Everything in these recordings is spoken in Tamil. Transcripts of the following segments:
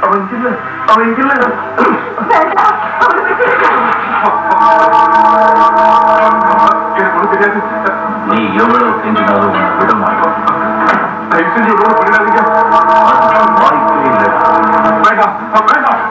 அவன் இல்ல. அவன் இல்ல. அவன் இல்ல வேண்டாம் அவனை விட்டுடுங்க எனக்கு ஒண்ணு தெரியாது நீ எவ்வளவு செஞ்சினாலும் உன்னை விட மாட்டோம் தயவு செஞ்சு எவ்வளவு பண்ணிடாதீங்க அதுக்கு வாய்ப்பே இல்லை வேண்டாம் வேண்டாம்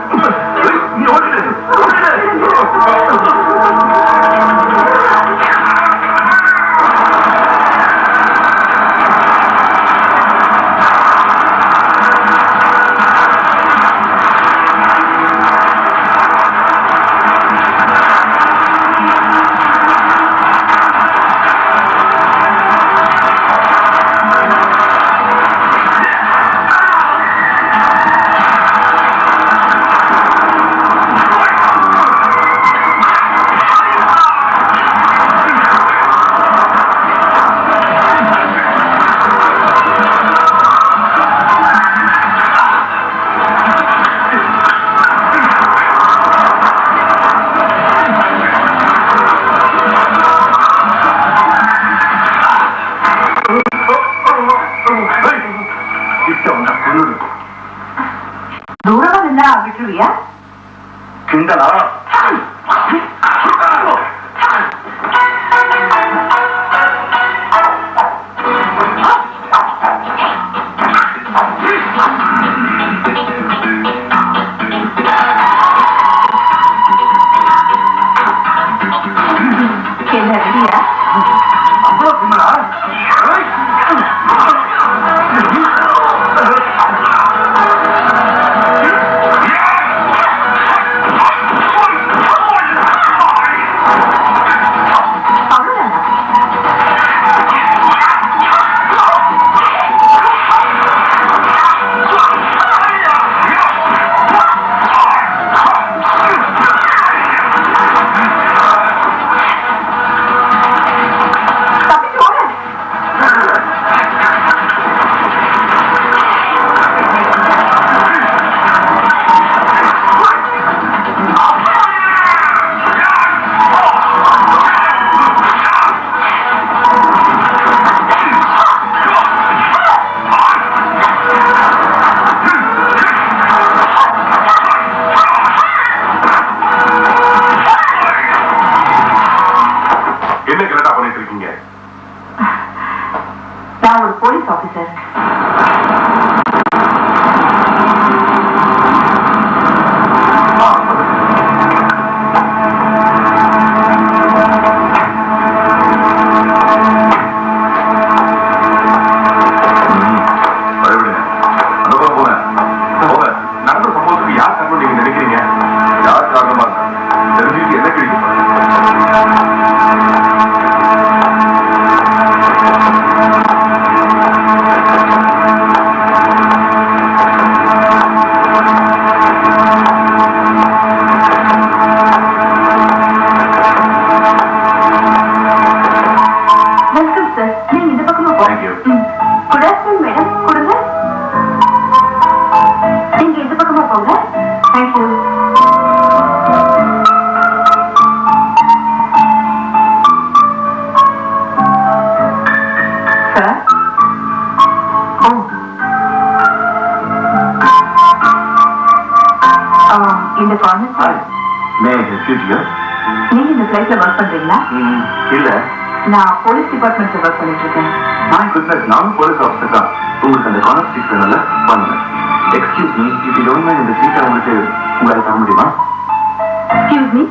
நான் போலீஸ் டிபார்ட்மெண்ட்ல ஒர்க் பண்ணிட்டு இருக்கேன். நான் குட்னஸ் நானும் போலீஸ் ஆஃபீஸர் தான். உங்களுக்கு அந்த சீட் வேணும்ல? பண்ணுங்க excuse me if you don't mind இந்த சீட்டை உங்களுக்கு உங்களால தர முடியுமா? எக்ஸ்கியூஸ் மீ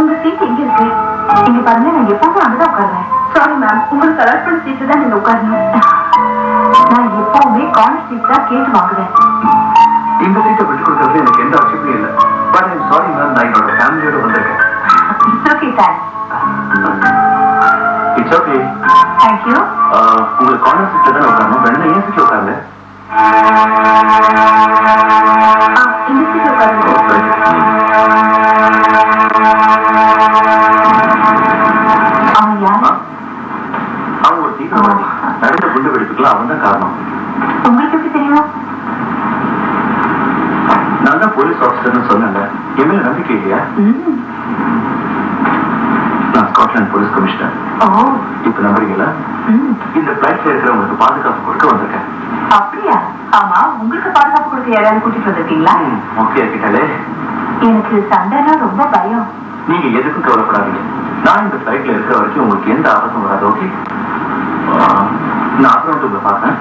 உங்க சீட் எங்க இருக்கு? இங்க பாருங்க நான் எப்பவும் அங்கதான் உட்காருவேன். சாரி மேம் உங்களுக்கு கலர் பண்ண சீட்டு தான் நீங்க உட்காரணும். நான் எப்பவுமே கார்னர் சீட் தான் கேட்டு வாங்குவேன். இந்த சீட்டை விட்டு கொடுக்கறது எனக்கு எந்த அவசியமும் இல்லை. பட் ஐம் சாரி மேம் நான் என்னோட ஃபேமிலியோட வந்திருக்கேன். It's okay thanks it's okay thank you உங்களுக்கு கார்னர் சீட்ல தான் உட்காரணும். வேணும் ஏன் சீட்ல உட்காருங்க இந்த உட்காருங்க. அவன் யாரு? அவங்க ஒரு தீவிரவாதி நடந்த குண்டு வெடிப்புக்கெல்லாம் அவன் தான் காரணம். உங்களுக்கு எப்படி தெரியும்? நான் தான் போலீஸ் ஆஃபீஸர்னு சொன்னேன்ல. என் மேல நம்பிக்கை இல்லையா? போலீஸ் கமிஷனர் இப்ப நம்புறீங்களா. இந்த பிளைட்ல இருக்கிறவங்களுக்கு பாதுகாப்பு கொடுக்க வந்திருக்கேன். அப்படியா? ஆமா உங்களுக்கு பாதுகாப்பு கொடுக்க யாராவது கூட்டிட்டு வந்திருக்கீங்களா? ஓகே கிட்டாலே. எனக்கு சண்டைனா ரொம்ப பயம். நீங்க எதுக்கும் கவலைப்படாதீங்க. நான் இந்த பிளைட்ல இருக்கிற வரைக்கும் உங்களுக்கு எந்த ஆபத்தும் வராது ஓகே? நான் அப்புறம் உங்களை பார்க்கறேன்.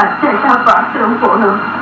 எனக்கு அர்ஜென்டா பாத்ரூம் போகணும் ஓ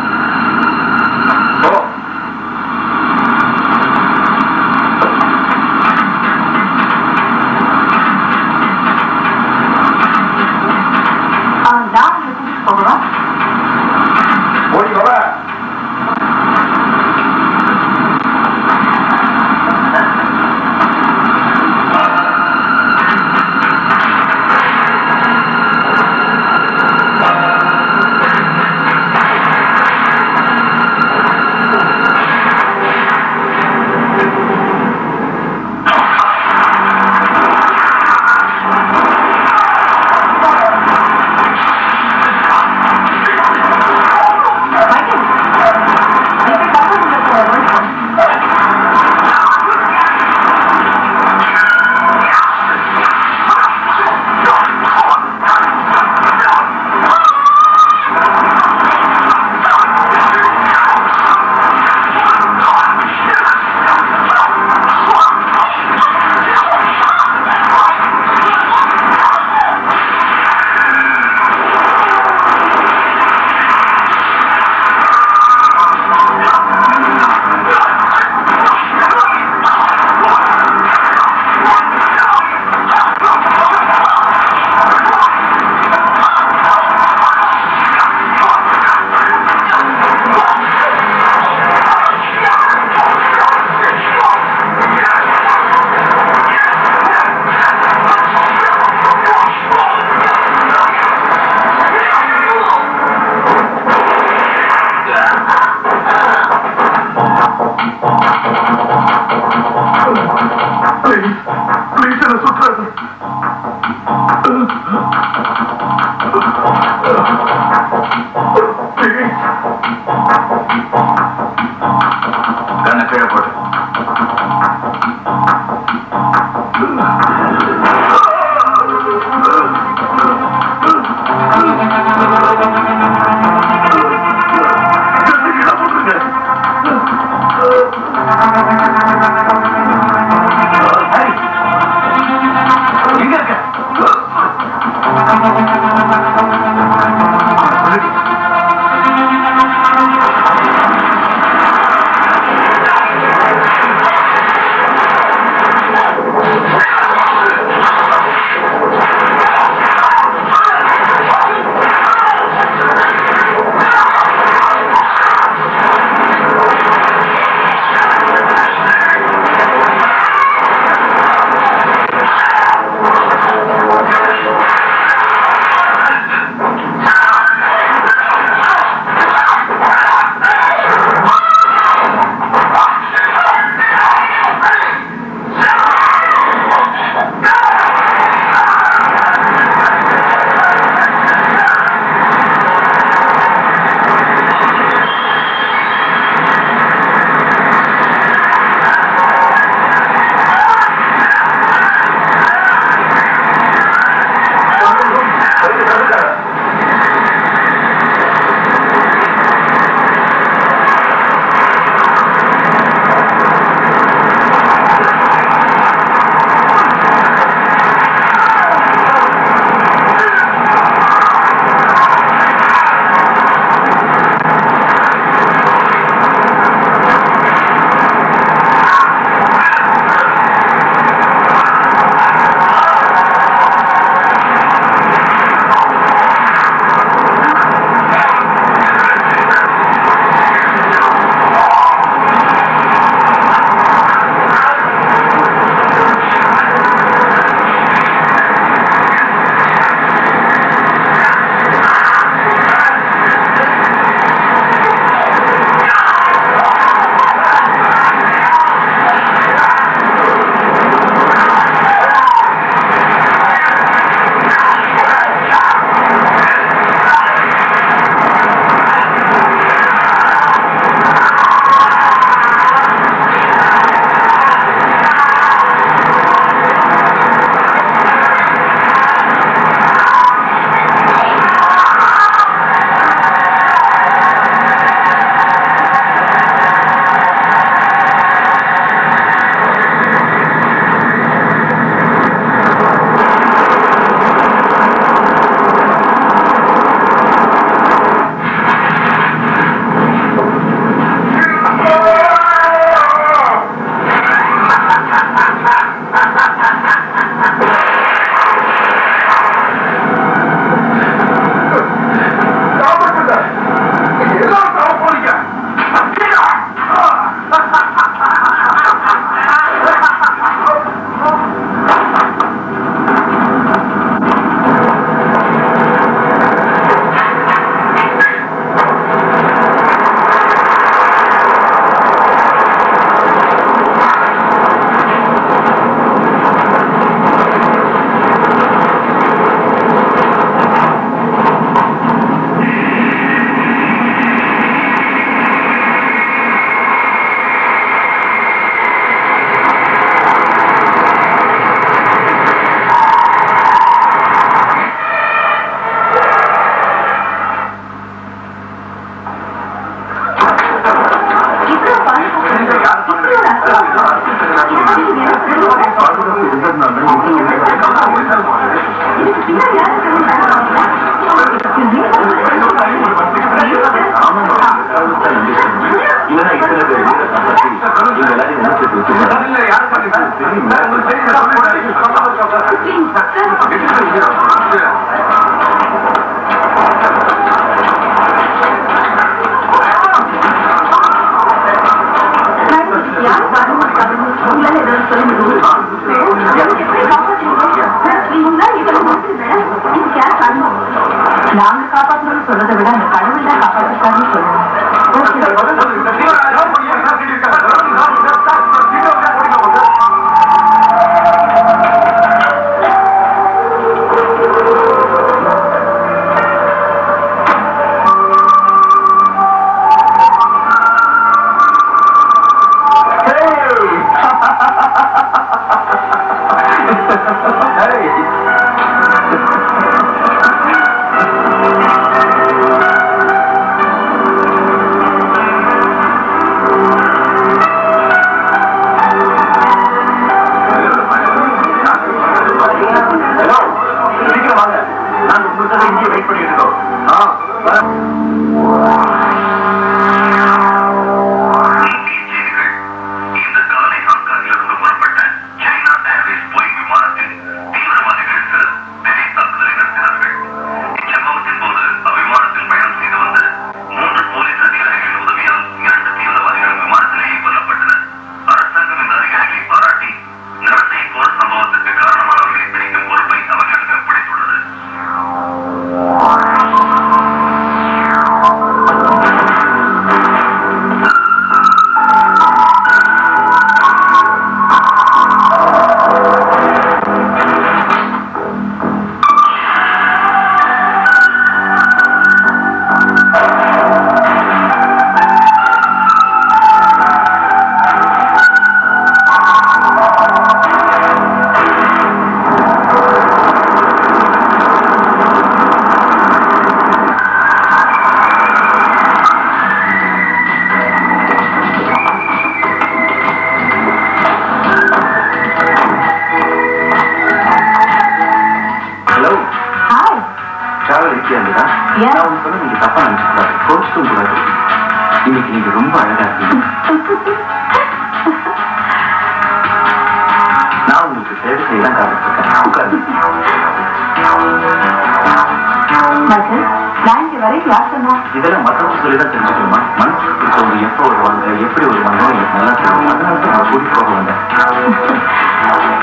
சொல்லி தான் தெரிஞ்சுக்கணுமா மனசுக்கு பிடிச்சவங்க எப்போ வருவாங்க எப்படி வருவாங்க எனக்கு நல்லா தெரியும் அதனால தான் நான் கூட்டிட்டு போக வந்தேன்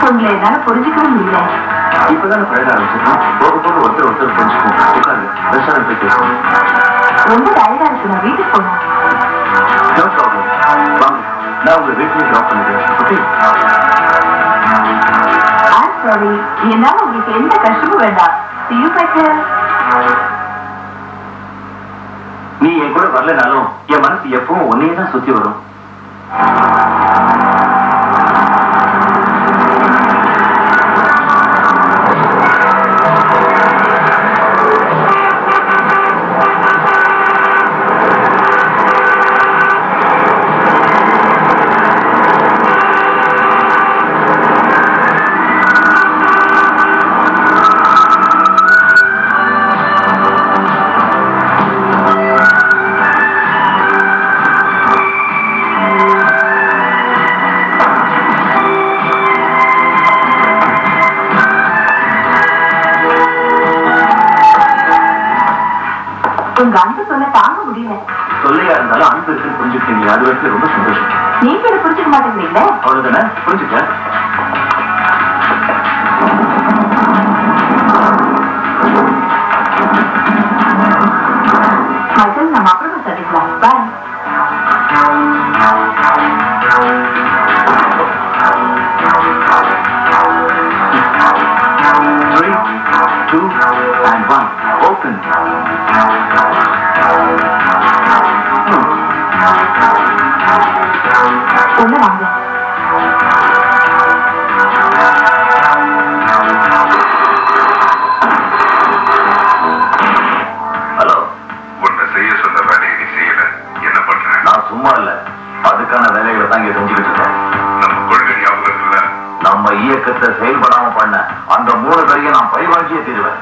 உங்களை என்னால புரிஞ்சுக்கவே முடியல இப்பதான் பழக ஆரம்பிச்சிருக்கோம் போக போக ஒருத்தர் ஒருத்தர் புரிஞ்சுக்கோங்க உட்காந்து ரெஸ்டாரண்ட் போய் பேசுவோம் ரொம்ப டயர்டா இருக்கு நான் வீட்டுக்கு போகணும். நோ ப்ராப்ளம் வாங்க நான் உங்களை வீட்டிலேயே ட்ராப் பண்ணிடுறேன் ஓகே சாரி என்னால உங்களுக்கு எந்த கஷ்டமும் வேண்டாம். See you, back here. எப்பவும் ஒன்னே தான் சுத்தி வரும். புரிஞ்சுக்கிட்டீங்க அது வரைக்கும் ரொம்ப சந்தோஷம். நீங்க இதை புரிஞ்சுக்க மாட்டேங்கிறீங்களே? அவ்வளவுதானே? புரிஞ்சுக்க மைக்கேல் நம்ம அப்புறமா சந்திக்கலாம். பாய் Three, two, and one. Open. உள்ள வாங்க. ஹலோ. உன்னை செய்ய சொன்ன வேலையை நீ செய்யல. என்ன பண்ற? நான் சும்மா இல்ல. அதுக்கான வேலைகளை தான் இங்க செஞ்சுக்கிட்டு இருக்கேன். நம்ம கொள்கை ஞாபகம் இருக்குல்ல? நம்ம இயக்கத்தை செயல்படாம பண்ண அந்த மூணு பேரையும் நான் பரிவாஞ்சியே தீருவேன்.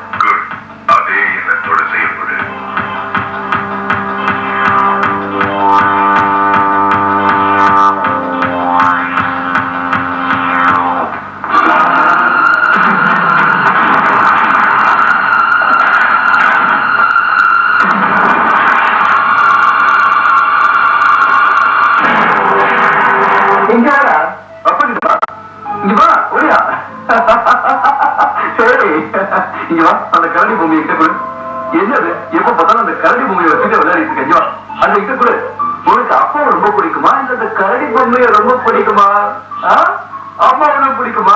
ரொம்ப பிடிக்குமா ஆ? உனக்கு பிடிக்குமா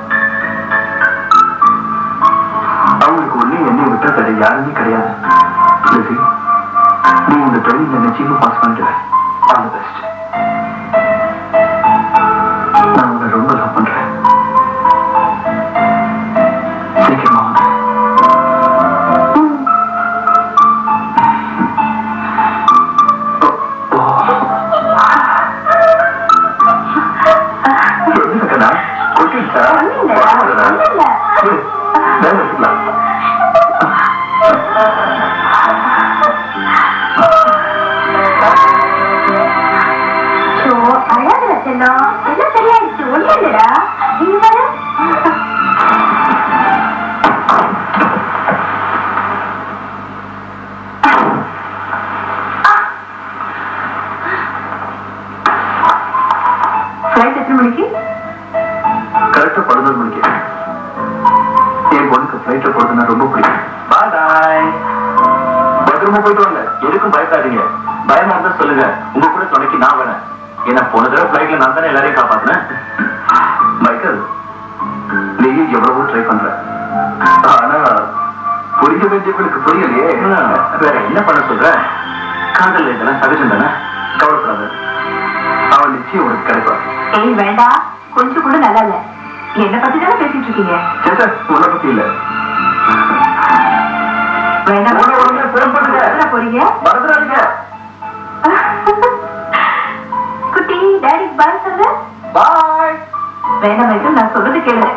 வேற யாருமே கிடையாது. நீ இந்த தொழில் நிச்சயமா பாஸ் பண்ணிடுவேன் ஆல் தி பெஸ்ட் என்ன பண்ண சொல்ற? காதல் இதெல்லாம் சகஜம் தானே கவலைப்படாத. அவன் நிச்சயம் உனக்கு கிடைப்பா ஏய் வேண்டாம் கொஞ்சம் கூட நல்லா இல்ல. என்ன பத்தி தானே பேசிட்டு இருக்கீங்க? சேட்டா உன்னை பத்தி இல்ல. போறீங்க குட்டி டேடி பாய் சொல்லு. பாய். வேண்டாம் நான் சொல்றது கேளு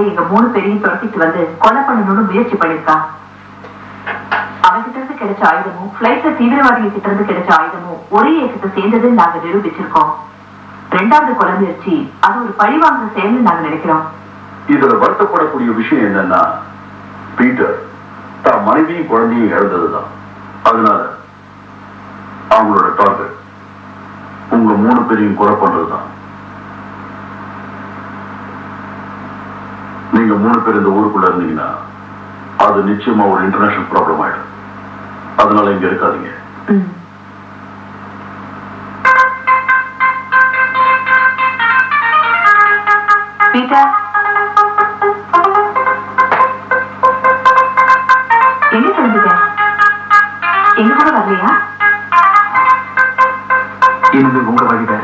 கொலைக்காரங்க எங்க மூணு பேரையும் துரத்திட்டு வந்து கொலை பண்ணணும்னு முயற்சி பண்ணிருக்கா. அவகிட்ட இருந்து கிடைச்ச ஆயுதமும் பிளைட்ல தீவிரவாதிகள் கிட்ட இருந்து கிடைச்ச ஆயுதமும் ஒரே இயக்கத்தை சேர்ந்தது நாங்க நிரூபிச்சிருக்கோம். ரெண்டாவது கொலை முயற்சி அது ஒரு பழிவாங்குற செயல்னு நாங்க நினைக்கிறோம். இதுல வருத்தப்படக்கூடிய விஷயம் என்னன்னா பீட்டர் தான் மனைவியும் குழந்தையும் இழந்ததுதான். அதனால அவங்களோட டார்கெட் உங்க மூணு பேரையும் கொலை பண்றதுதான் நீங்க மூணு ஊருக்குள்ள இருந்தீங்கன்னா அது நிச்சயமா ஒரு இன்டர்நேஷனல் ப்ராப்ளம் ஆயிடும். அதனால இங்க இருக்காதீங்க. ம். பீட்டர்? எங்க கூட வரலையா? இனிமே உங்க வழி வேற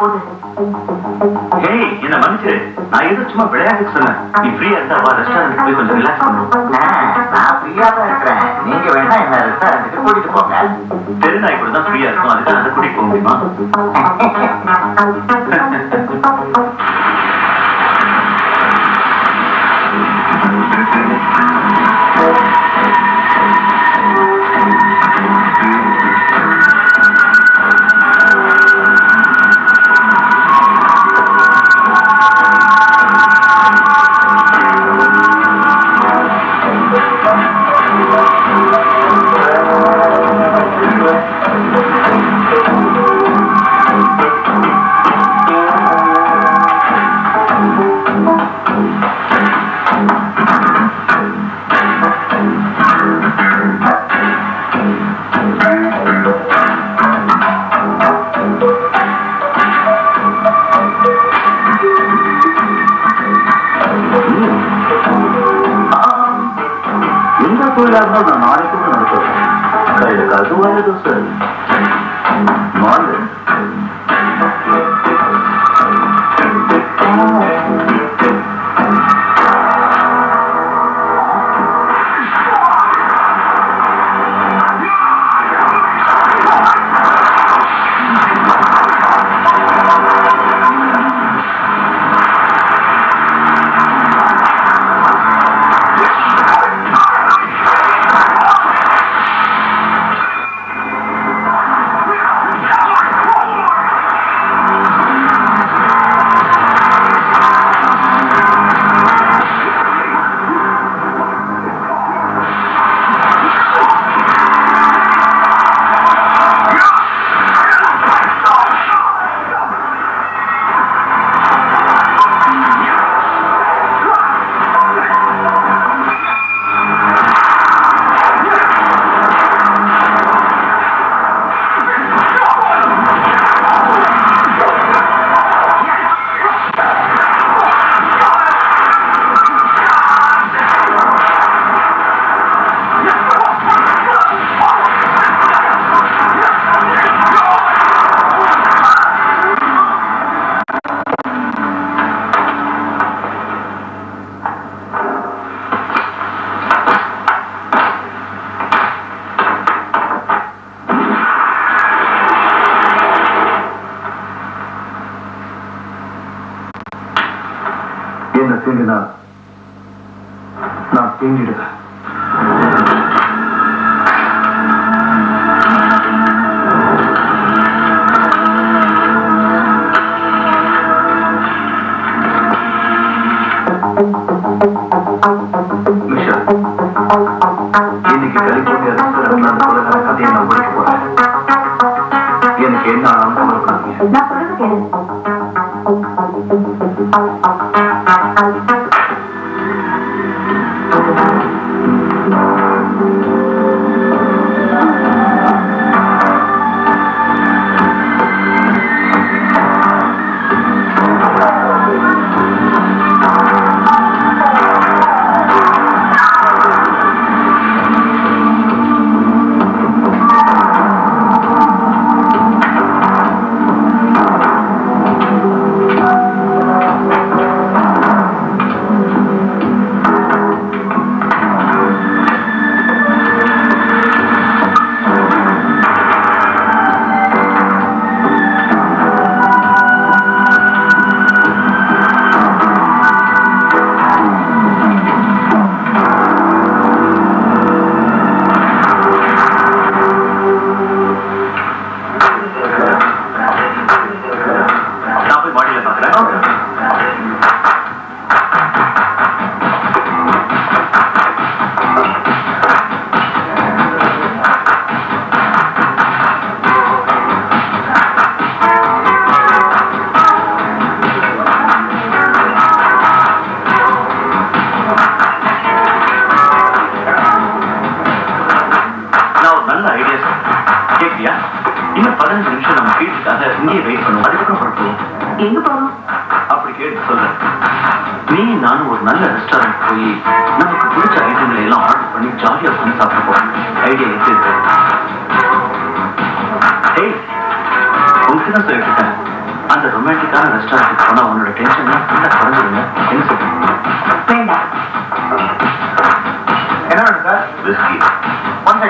போகுது ஏய் என்ன மன்னிச்சிரு நான் ஏதோ சும்மா விளையாட்டுக்கு சொன்னேன். நீ ஃப்ரீயா இருந்தா வா ரெஸ்டாரண்ட் போய் கொஞ்சம் ரிலாக்ஸ் பண்ணுவோம் நான் ஃப்ரீயா தான் இருக்கிறேன். நீங்க வேணா என்ன ரெஸ்டாரண்ட்டுக்கு கூட்டிட்டு போங்க. தெருநாய் கூட தான் ஃப்ரீயா இருக்கும். அதுக்கு அந்த கூட்டிட்டு போக முடியுமா? radiated the தான் சொல்லிட்டேன் அந்த ரொமான்டிக்கான ரெஸ்டாரண்ட் போனா உன்னோட டென்ஷன்லாம் ஃபுல்லாக குறைஞ்சிருங்க என்ன சொல்லுங்க என்ன வேணும் சார் விஸ்கி ஒன்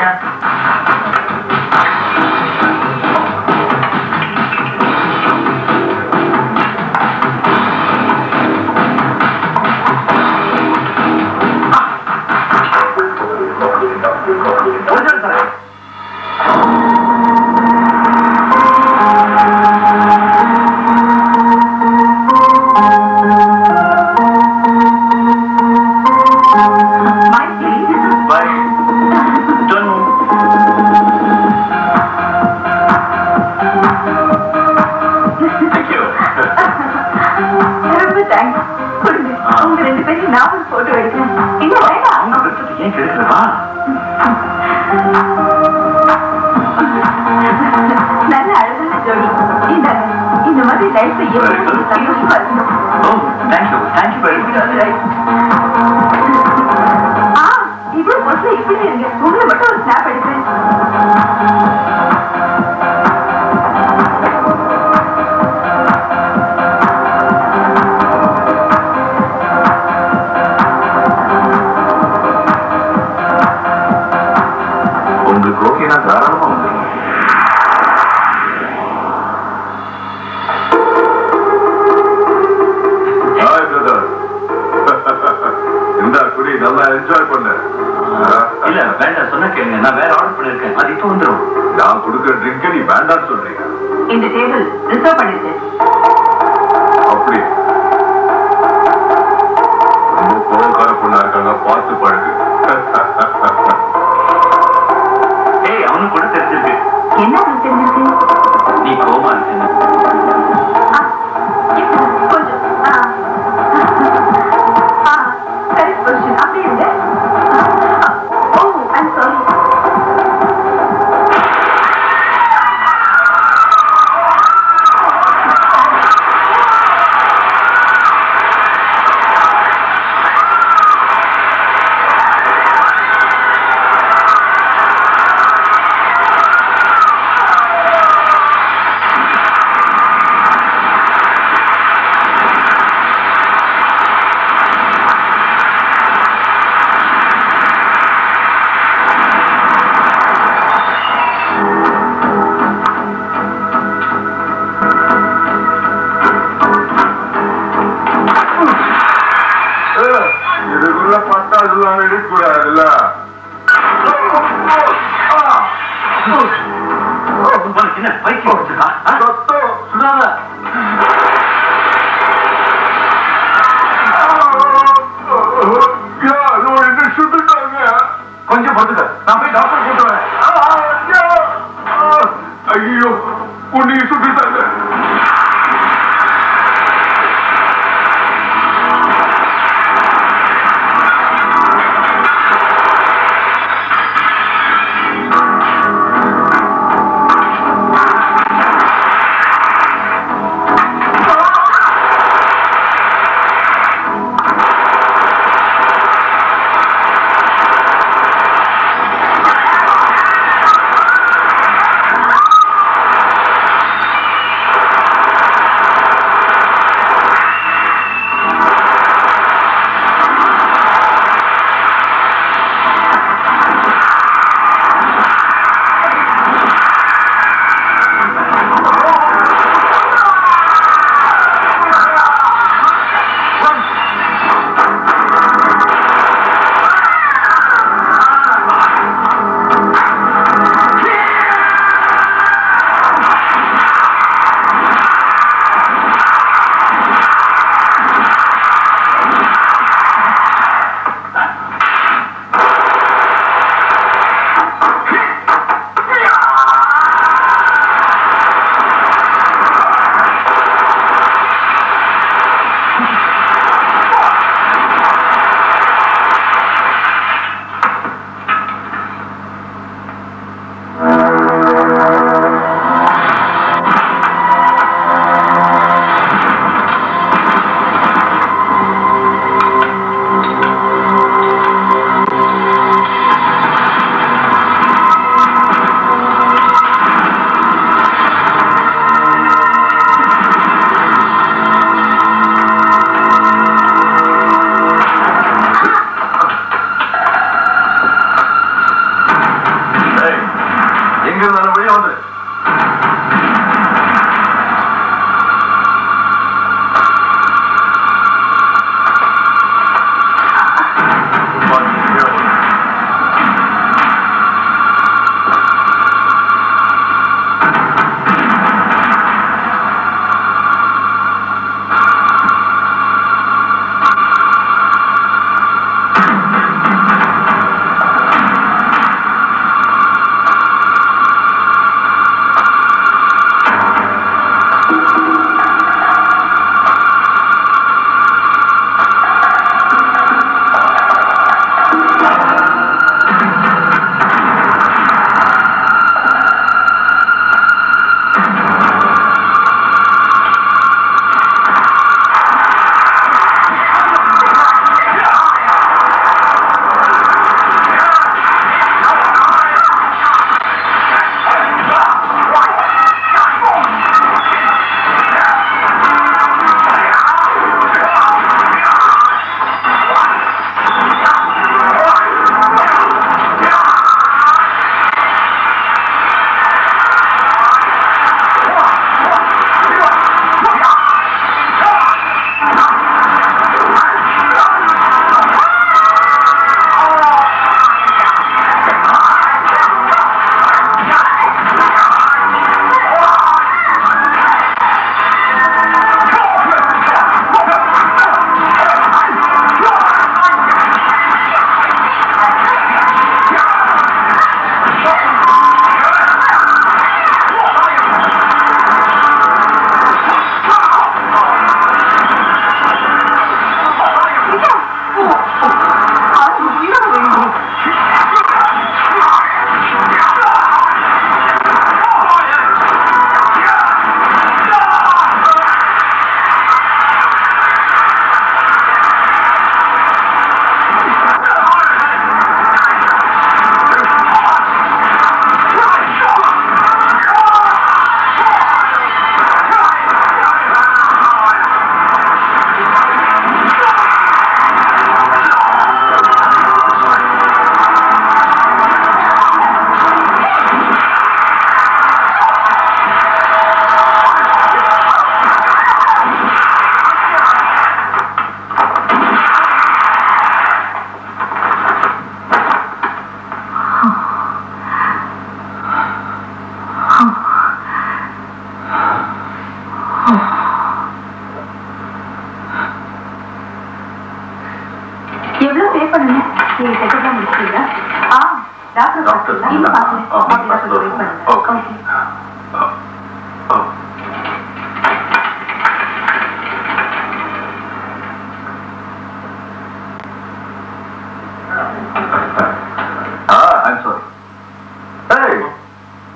நான் எடுக்கூடாதுல்ல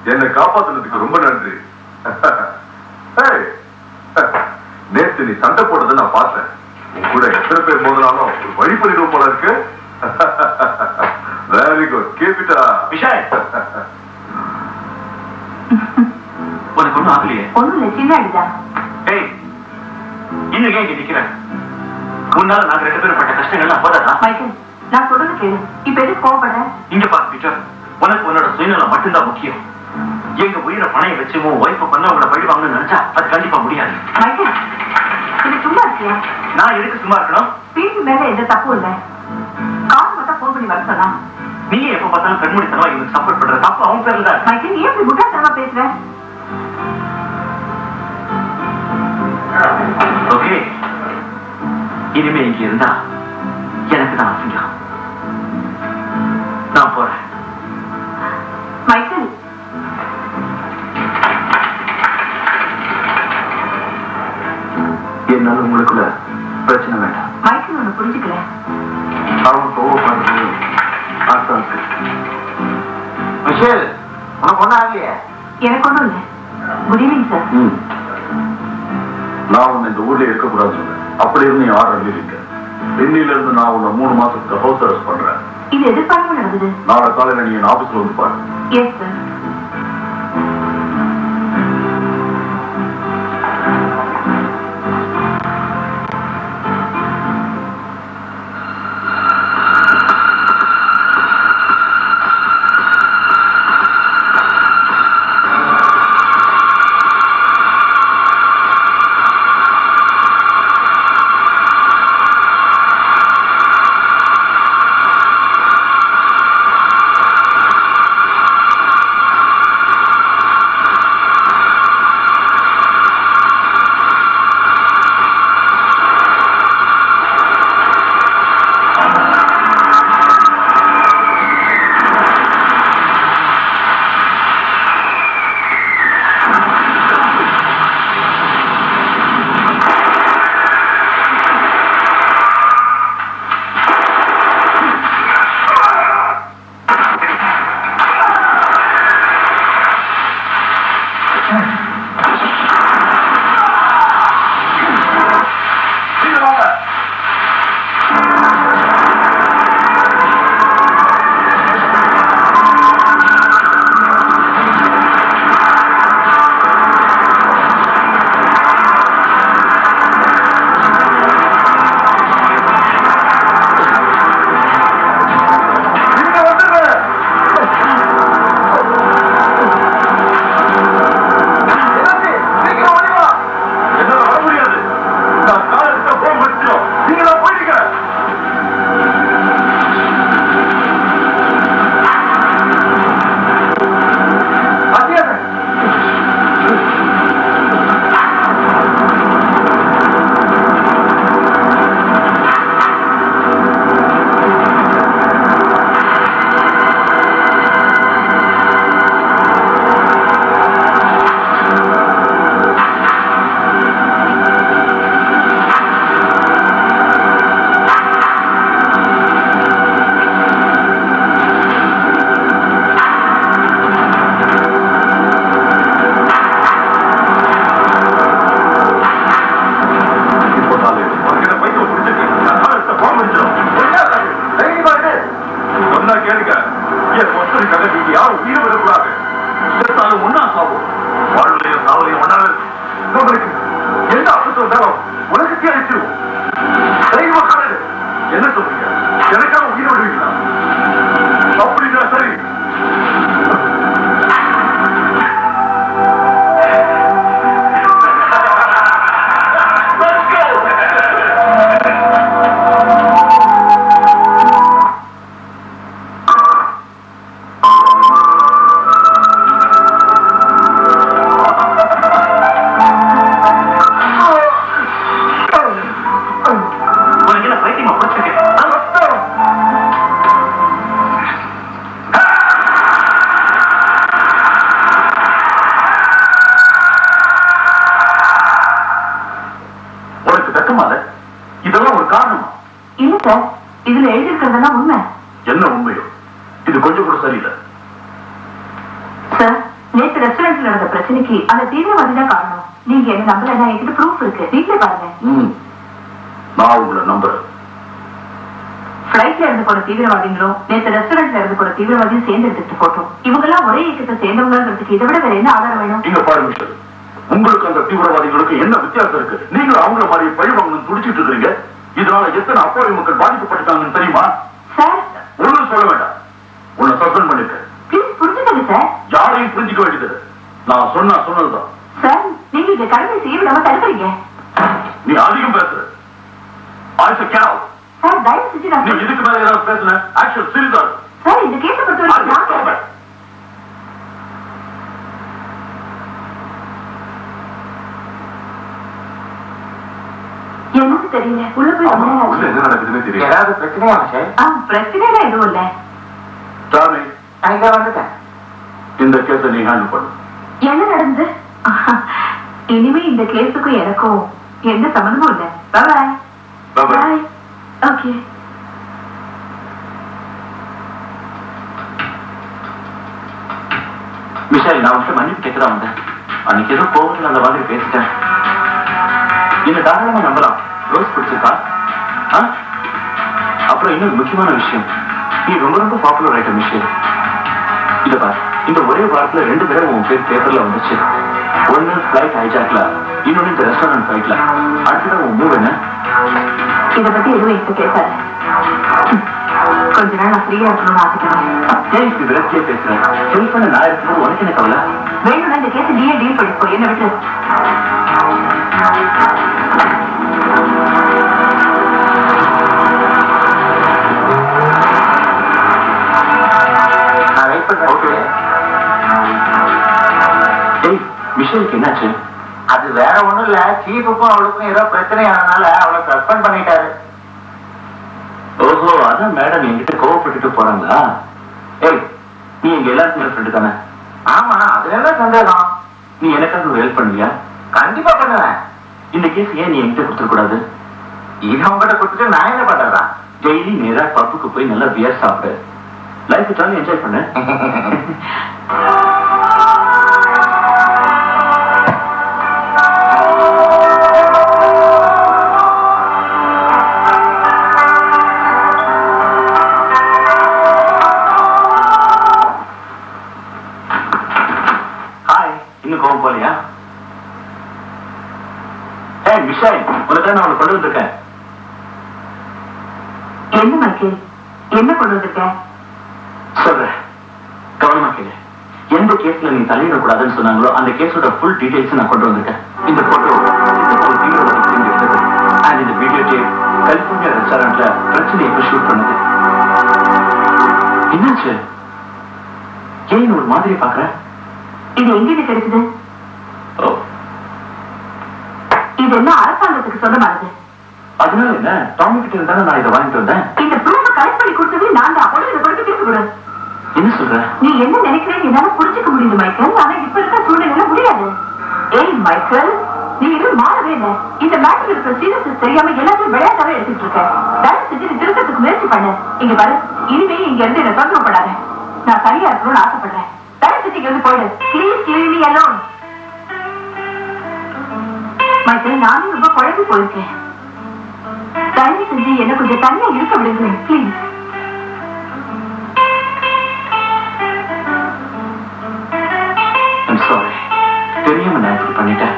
என்னை காப்பாத்துனதுக்கு ரொம்ப நன்றி. நேத்து நீ சண்டை போட்டதை நான் பார்த்தேன். கூட எத்தனை பேர் மோதினாலும் ஒரு வழி பண்ணிடுவோம் போல இருக்கு. குட் கேபிட்டா விஷால் உனக்கு ஒண்ணும் ஆகலையே. ஒண்ணும் இல்ல சின்ன அடிதான் ஏய் இன்னும் ஏன் இங்க நிக்கிறேன் முன்னால நாங்க ரெண்டு பேரும் பட்ட கஷ்டங்கள்லாம் போதாதா? மைக்கேல் நான் சொல்றது கேளு. இப்ப எதுக்கு கோவப்படுற இங்க பாரு பீட்டர். உனக்கு உன்னோட சுயநலம் மட்டும்தான் முக்கியம். எங்க உயிரை பணைய வச்சு உன் ஒய்ஃப பண்ண உங்களை பழி வாங்கணும்னு நினைச்சா அது கண்டிப்பா முடியாது. இது சும்மா இருக்கியா? நான் எதுக்கு சும்மா இருக்கணும்? வீட்டு மேல எந்த தப்பும் இல்ல. கால் மட்டும் போன் பண்ணி வர சொன்னா நீங்க எப்ப பார்த்தாலும் கண்மூடித்தனமா இவனுக்கு சப்போர்ட் பண்ற தப்பு அவங்க பேர்ல தான். மைக்கேல் நீ எப்படி முட்டாள்தனமா பேசுற ஓகே இனிமே இங்க இருந்தா நான் உன்னை மூணு மாசத்துக்கு ஹவுஸ் அரெஸ்ட் பண்றேன். இது எதிர்பார்க்காம நடந்தது. நாளை காலையில நீ என் ஆபீஸ்ல வந்து பாரு. எஸ் சார் தீவிரவாதிகளும் நேத்து ரெஸ்டாரண்ட்ல இருந்து போன தீவிரவாதியும் சேர்ந்து எடுத்துட்டு போட்டோம். இவங்க எல்லாம் ஒரே இயக்கத்தை சேர்ந்தவங்கிறதுக்கு இதை விட வேற என்ன ஆதாரம் வேணும்? இங்க பாருங்க உங்களுக்கு அந்த தீவிரவாதிகளுக்கு என்ன வித்தியாசம் இருக்கு? நீங்க அவங்கள மாதிரி பழி வாங்கணும் துடிச்சிட்டு இருக்கீங்க இதனால எத்தனை அப்பாவி மக்கள் பாதிக்கப்பட்டுட்டாங்கன்னு தெரியுமா? சார். ஒண்ணும் சொல்ல வேண்டாம். உன்னை சஸ்பெண்ட் பண்ணிருக்கேன் ப்ளீஸ் புரிஞ்சுக்கங்க சார். யாரையும் புரிஞ்சுக்க வேண்டியது. நான் சொன்னா சொன்னதுதான். சார் நீங்க இந்த கடமை செய்ய விடாம தடுக்கிறீங்க. நீ அதிகம் பேசுற. ஆயிச கேவ் சார் தயவு செஞ்சு நான் நீ இதுக்கு மேல ஏதாவது பேசுன ஆக்சுவல் சிரிதா சார் இந்த கேஸை பொறுத்த வரைக்கும் எனக்கு தெரியல. உள்ள போய் ஆச்சு. என்ன நடக்குதுன்னு தெரியும் ஏதாவது பிரச்சனையா மிஸ்டர் ஆ பிரச்சனைலாம் எதுவும் இல்ல. சாமி இங்க வந்துட்டேன். இந்த கேஸை நீ ஹேண்டில் பண்ணு. என்ன நடந்தது? இனிமே இந்த கேஸுக்கும் எனக்கும் எந்த சம்மந்தமும் இல்ல. பாய் Okay. விஷால் நான் வந்து மன்னிப்பு கேட்கதான் வந்தேன். அன்னைக்கு ஏதோ கோவத்தில் அந்த மாதிரி பேசிட்டேன். என்ன தாராளமா நம்பலாம். ரோஸ் பிடிச்சிருக்கா அப்புறம் இன்னொரு முக்கியமான விஷயம். நீ ரொம்ப ரொம்ப பாப்புலர் ஆயிட்ட விஷயம் இத பார். இந்த ஒரே வாரத்துல ரெண்டு பேரும் உன் பேர் பேப்பர்ல வந்துச்சு. ஒன்னு பிளைட் ஹைஜாக்ல இன்னொன்னு இந்த ரெஸ்டாரண்ட் ஃபைட்ல அடுத்ததான் உன் மூவ் என்ன? இதை பத்தி எதுவும் இப்ப கேட்காது கொஞ்ச நாள் நான் ஃப்ரீயா இருக்கணும்னு ஆசைப்படுறேன் ஏன் இப்படி பேசுறேன் ஹெல்ப் பண்ண நான் இருக்கும்போது உனக்கு என்ன கவலை வேணும்னா இந்த கேஸ் நீயே டீல் பண்ணிக்கோ என்ன விட்டு மிஷேலுக்கு என்னாச்சு அது வேற ஒண்ணும் இல்ல. சீஃபுக்கும் அவளுக்கும் ஏதோ பிரச்சனை ஆனதுனால அவளை சஸ்பெண்ட் பண்ணிட்டாரு. ஓஹோ அதான் மேடம் என்கிட்ட கோவப்பட்டுட்டு போறாங்களா? ஏய் நீ எங்க எல்லாருக்கும் ஃப்ரெண்டு தானே? ஆமா அதுல என்ன சந்தேகம்? நீ எனக்காக ஹெல்ப் பண்ணுவியா? கண்டிப்பா பண்ணுவேன். இந்த கேஸ் ஏன் நீ என்கிட்ட கொடுத்துட கூடாது இது உங்ககிட்ட கொடுத்துட்டு நான் என்ன பண்றதா? டெய்லி நேரா பப்புக்கு போய் நல்லா பியர் சாப்பிடு. லைஃப் ஜாலி என்ஜாய் பண்ணு. கொண்டு வந்திருக்கேன் என்ன மைக்கேல் என்ன கொண்டு வந்திருக்க சொல்றேன். கவனமா கேளு. எந்த கேஸ்ல நீ தலையிடக்கூடாதுன்னு சொன்னாங்களோ அந்த கேஸோட ஃபுல் டீடைல்ஸ் நான் கொண்டு வந்திருக்கேன். இந்த போட்டோ அண்ட் இந்த வீடியோ டேப் கலிபோர்னியா ரெஸ்டாரண்ட்ல பிரச்சனை எப்ப ஷூட் பண்ணது. என்னாச்சு? ஏன் ஒரு மாதிரி பாக்குற இது எங்க கிடைச்சது ஓ, இது என்ன அரசாங்கத்துக்கு சொந்தமானது? அதனால என்ன? டாமி கிட்ட இருந்தாலும் நான் இதை வாங்கிட்டு வந்தேன். இந்த ப்ரூஃப் கலெக்ட் பண்ணி கொடுத்தது நான் தான். உடனே இதை கொடுத்து பேசக்கூடாது என்ன சொல்ற? நீ என்ன நினைக்கிறேன்னு என்னால புரிஞ்சுக்க முடியுது மைக்கேல் ஆனா இப்ப இருக்க சூழ்நிலையில முடியாது. ஏய் மைக்கேல் நீ இன்னும் மாறவே இல்லை. இந்த மேட்டர் இருக்கிற சீரியஸ் தெரியாம எல்லாத்தையும் விளையாட்டாவே எடுத்துட்டு இருக்க. தயவு செஞ்சு நீ திருத்தத்துக்கு முயற்சி பண்ணு. இங்க பாரு இனிமே இங்க இருந்து என்ன தொந்தரவு பண்ணாத நான் சரியா இருக்கணும்னு ஆசைப்படுறேன். தயவு செஞ்சு இங்க இருந்து போயிடு. Please leave me alone Michael நானும் ரொம்ப குழம்பு போயிருக்கேன். தயவு செஞ்சு என்ன கொஞ்சம் தனியா இருக்க விடுங்க பிளீஸ் தெரியாம நான் இப்படி பண்ணிட்டேன்.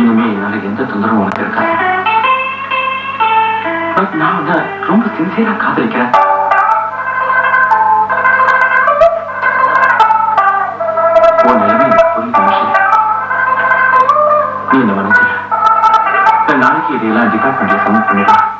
இனிமே என்னால எந்த தொந்தரவும் உனக்கு இருக்காது. பட் நான் வந்து ரொம்ப சின்சியரா காதலிக்கிறேன். உன் நிலைமை புரியுது விஷயம் நீ என்ன dilanjutkan kerjasama pemerintah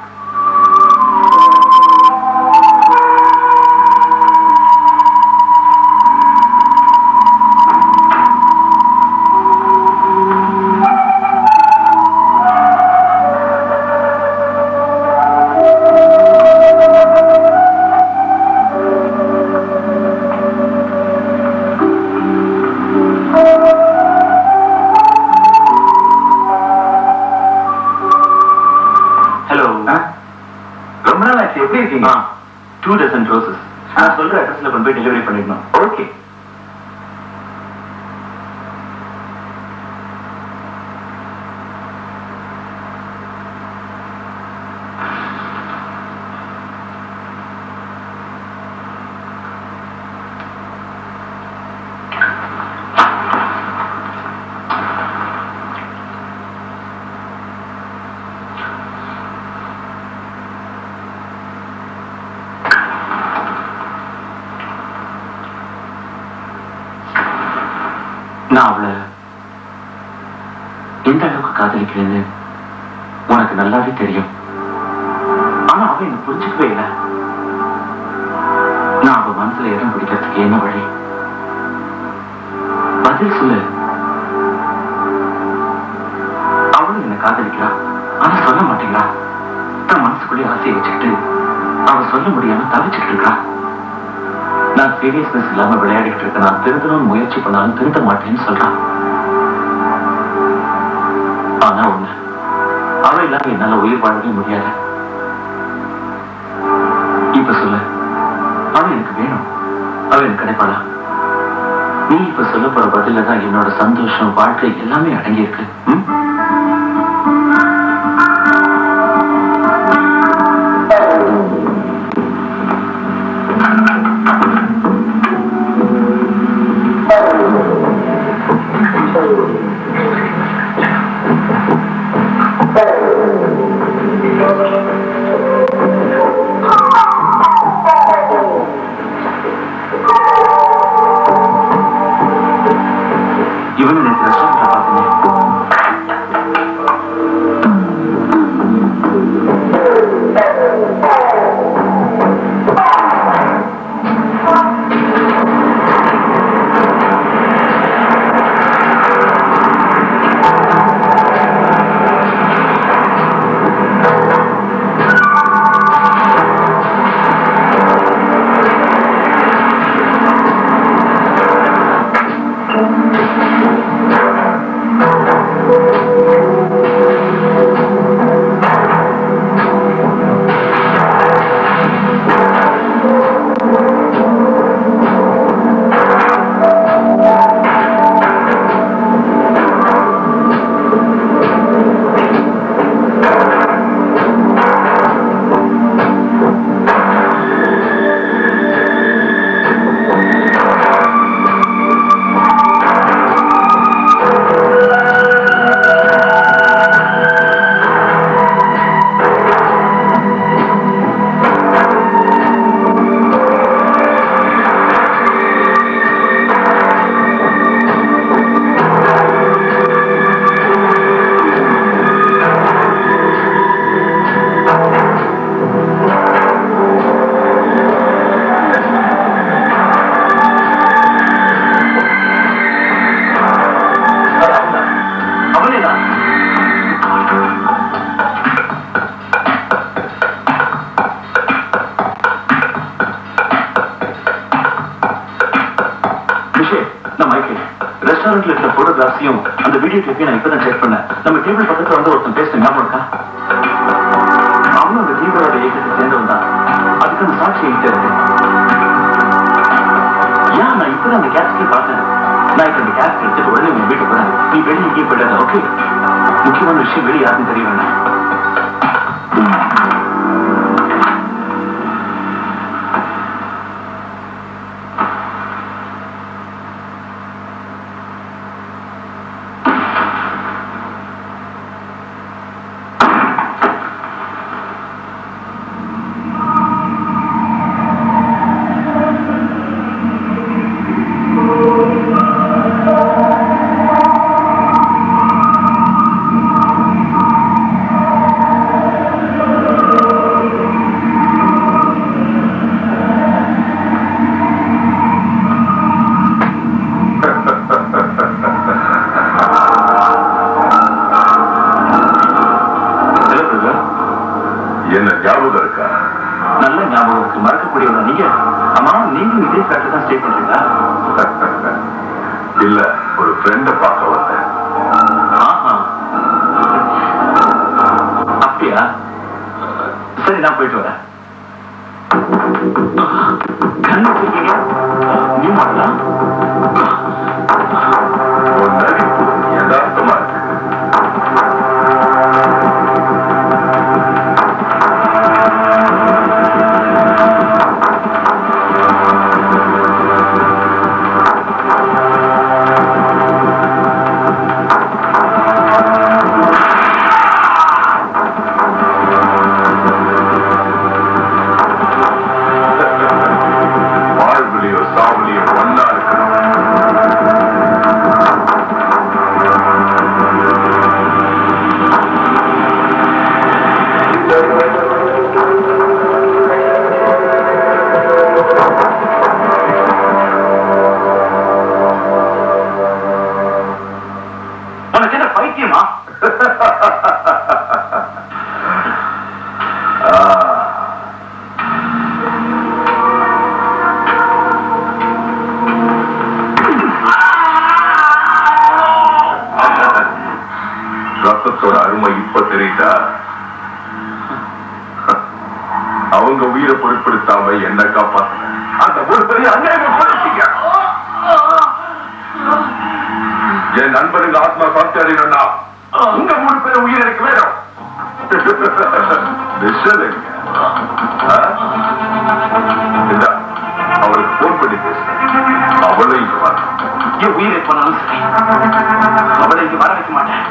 இருக்கீங்க உனக்கு நல்லாவே தெரியும். ஆனா அவ என்ன புரிஞ்சுக்கவே இல்லை. நான் அவ மனசுல இடம் பிடிக்கிறதுக்கு என்ன வழி? பதில் சொல்லு. அவளும் என்ன காதலிக்கிறா. ஆனா சொல்ல மாட்டேங்களா தன் மனசுக்குள்ளே ஆசையை வச்சுக்கிட்டு அவ சொல்ல முடியாம தவிச்சுட்டு இருக்கா. நான் சீரியஸ்னஸ் இல்லாம விளையாடிட்டு இருக்கேன் நான் திருத்தணும்னு முயற்சி பண்ணாலும் திருத்த மாட்டேன்னு சொல்றான் ஆனா ஒண்ணு. அவ இல்லாம என்னால உயிர் வாழவே முடியாது. இப்ப சொல்லு. அவ எனக்கு வேணும். அவ எனக்கு கிடைப்பாளா? நீ இப்ப சொல்ல போற பதில தான் என்னோட சந்தோஷம் வாழ்க்கை எல்லாமே அடங்கி ரெஸ்டாரண்ட்ல இருக்கிற அந்த வீடியோ கிளிப்பையும் நான் இப்பதான் ஷேர் பண்ணேன். நம்ம டேபிள் பக்கத்துல வந்து ஒருத்தன் பேச ஞாபகம் இருக்கா? அவனும் அந்த தீவிரோட இயக்கத்தை சேர்ந்தவன் தான். அதுக்கு அந்த சாட்சி என்கிட்ட இருக்கு. ஏன் நான் இப்பதான் அந்த கேஸ்கே பார்த்தேன்? நான் இப்ப அந்த கேஸ்க் எடுத்துட்டு உடனே உங்க வீட்டுக்கு போறேன். நீ வெளியே எங்கேயும் போயிடாத ஓகே முக்கியமான விஷயம் வெளியே யாருக்கும் தெரிய வேண்டாம் சொல்லி அநேக சொல்லிட்டீங்க என் நண்பனுங்க ஆத்மா சாட்சி அறியணும்னா உங்க மூணு பேர் உயிர் எனக்கு வேணும் அவளுக்கு போன் பண்ணி அவளை இங்க வர உயிரை போனாலும் சரி. அவளை இங்க வர வைக்க மாட்டேன்.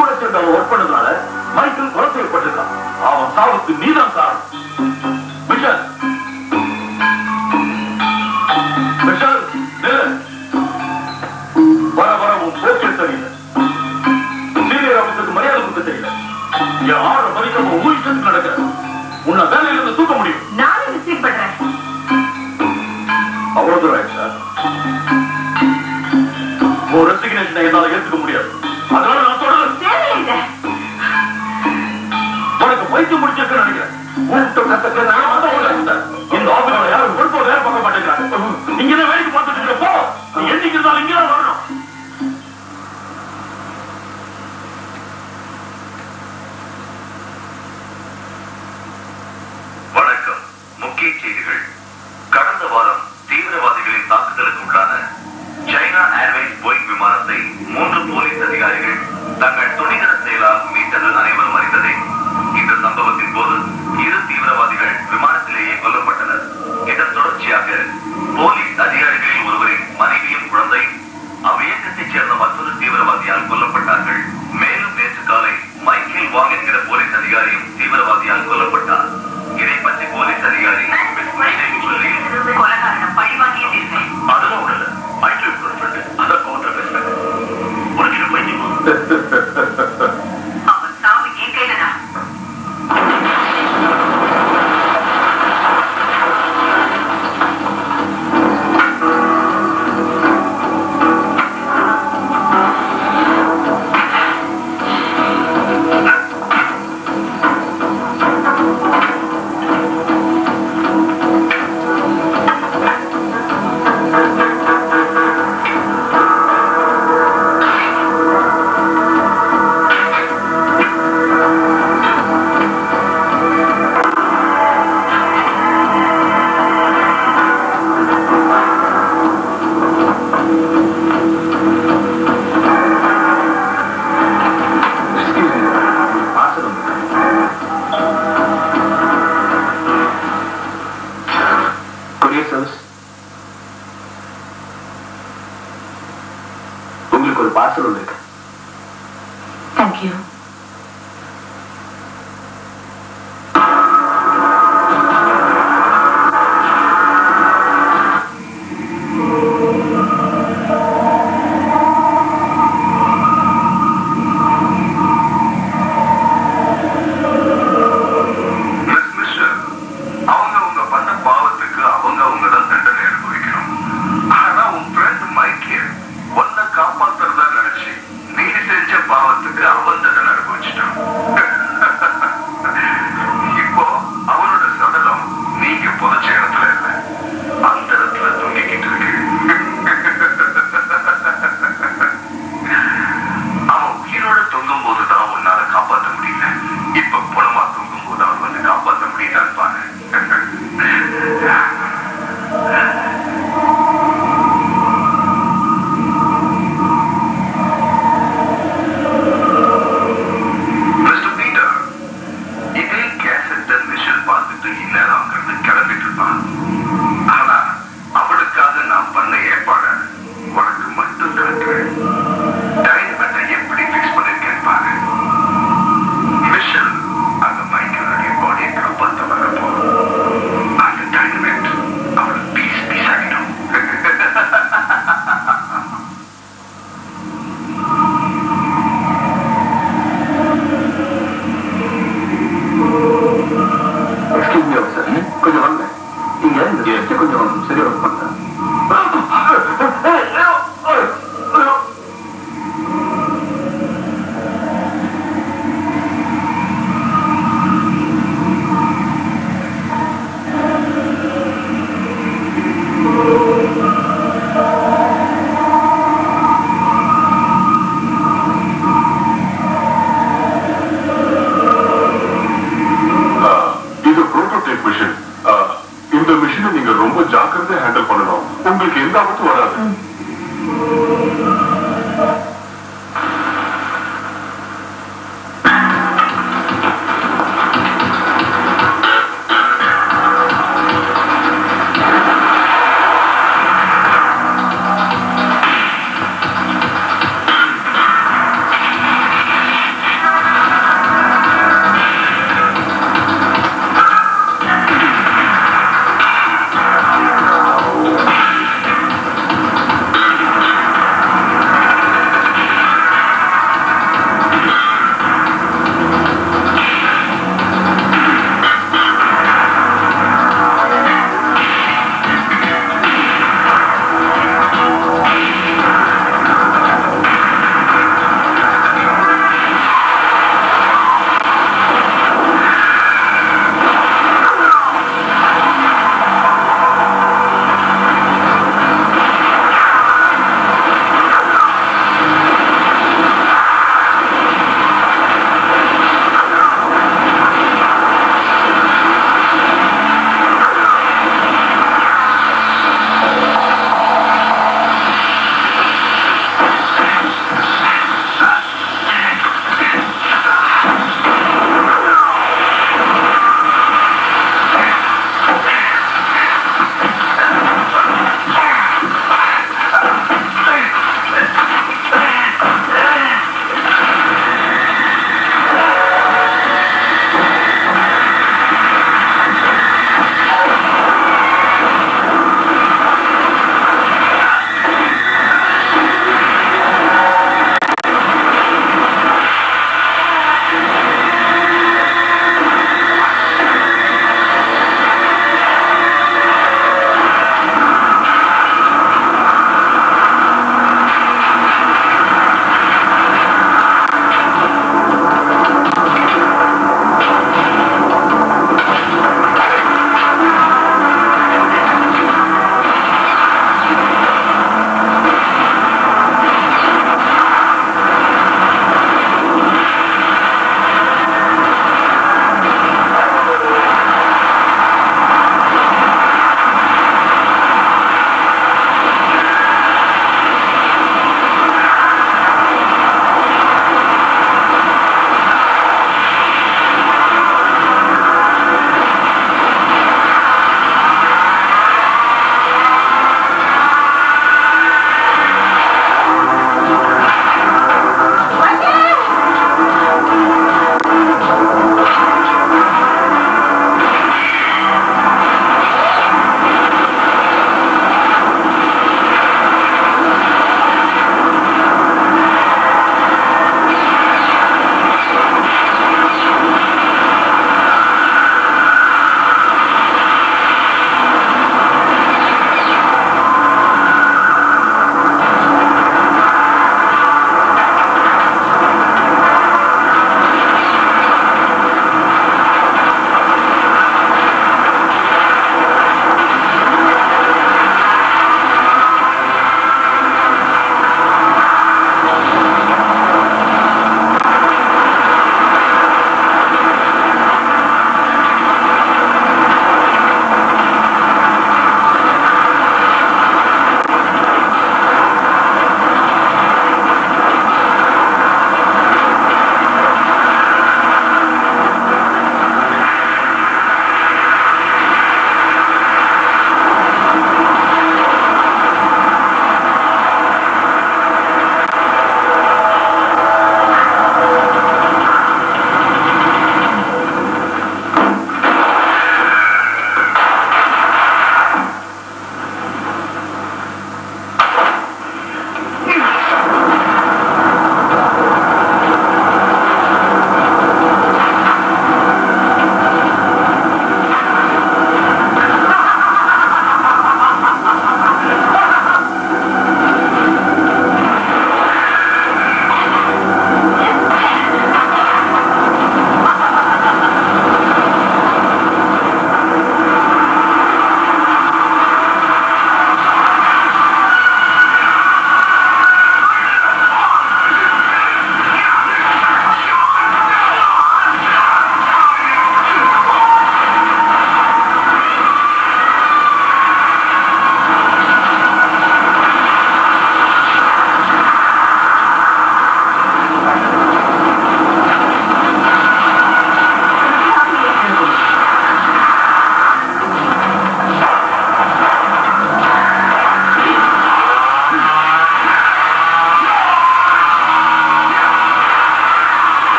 கூட சேர்ந்து அவன் ஒர்க் பண்ணதுனால மைக்கேல் கொலை செய்யப்பட்டிருக்கான். அவன் சாவுக்கு நீதான் காரணம். மிஷல். மிஷல் தூக்க முடியும். நானும் அவ்வளவு தூரம் என்னால ஏற்றுக்க முடியாது. அதனால atacando a